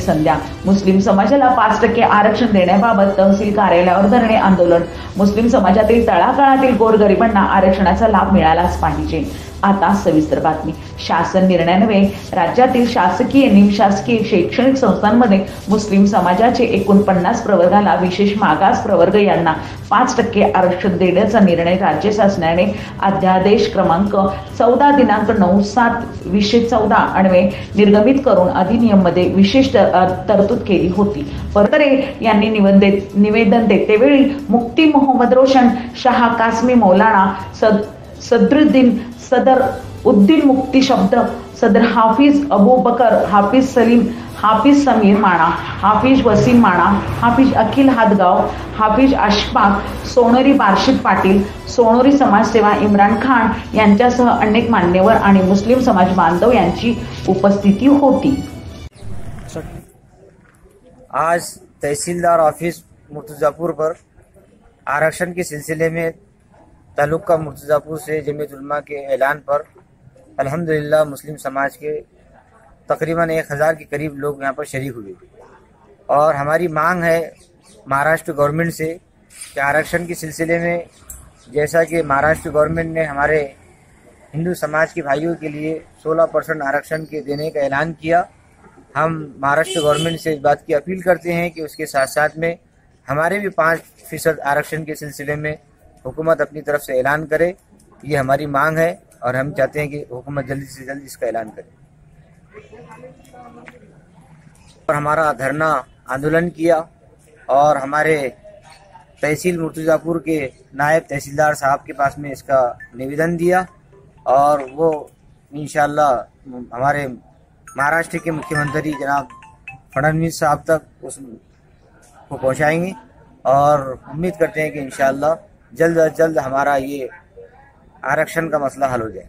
संध्या. मुस्लिम समाजाला पाच टक्के आरक्षण देण्याबाबत तहसील कार्यालयावर धरणे आंदोलन. मुस्लिम समाजातील तळागाळातील गोरगरिबांना आरक्षणाचा लाभ मिळालाच पाहिजे. आता सविस्तर बातमी. शासन निर्णयान्वये राज्यातील शासकीय निमशासकीय शैक्षणिक संस्थांमध्ये मुस्लिम समाजाचे एकोणपन्नास प्रवर्गाला विशेष मागास प्रवर्ग यांना पाच टक्के आरक्षण देण्याचा निर्णय राज्य शासनाने अध्यादेश क्रमांक चौदा दिनांक नऊ सात वीसशे चौदा अन्वये निर्गमित करून अधिनियममध्ये विशेष तर- तरतूद केली होती. परतरे यांनी निवेदन निवेदन देतेवेळी मुक्ती मोहम्मद रोशन शहा कासमी मौलाना सद सदरुद्दीन सदर उद्दीन मुक्ती शब्द सदर हाफिज अबू बकर हाफिज सलीम हाफिज समीर माणा हाफिज वसीम माणा हाफिज अखिल हादगाव हाफिज अशफाक सोनोरी बार्शिद पाटील सोनोरी समाजसेवा इम्रान खान यांच्यासह अनेक मान्यवर आणि मुस्लिम समाज बांधव यांची उपस्थिती होती. आज तहसीलदार ऑफिस मुर्तजापुर पर आरक्षण के सिलसिले में तालुका मुर्तजापुर से जमीयत के ऐलान पर, अल्हम्दुलिल्लाह मुस्लिम समाज के तकरीबन एक हज़ार के करीब लोग यहाँ पर शरीक हुए। और हमारी मांग है महाराष्ट्र गवर्नमेंट से कि आरक्षण के सिलसिले में, जैसा कि महाराष्ट्र गवर्नमेंट ने हमारे हिंदू समाज के भाइयों के लिए 16 परसेंट आरक्षण के देने का ऐलान किया, हम महाराष्ट्र गवर्नमेंट से इस बात की अपील करते हैं कि उसके साथ साथ में हमारे भी पाँच फ़ीसद आरक्षण के सिलसिले में हुकूमत अपनी तरफ़ से ऐलान करे, ये हमारी मांग है और हम चाहते हैं कि हुकूमत जल्दी से जल्दी इसका ऐलान करे। और हमारा धरना आंदोलन किया और हमारे तहसील मुर्तजापुर के नायब तहसीलदार साहब के पास में इसका निवेदन दिया और वो इन हमारे महाराष्ट्र के मुख्यमंत्री जनाब फडनवीस साहब तक उस को पहुंचाएँगे और उम्मीद करते हैं कि इंशाल्लाह जल्द अज जल्द हमारा ये आरक्षण का मसला हल हो जाए।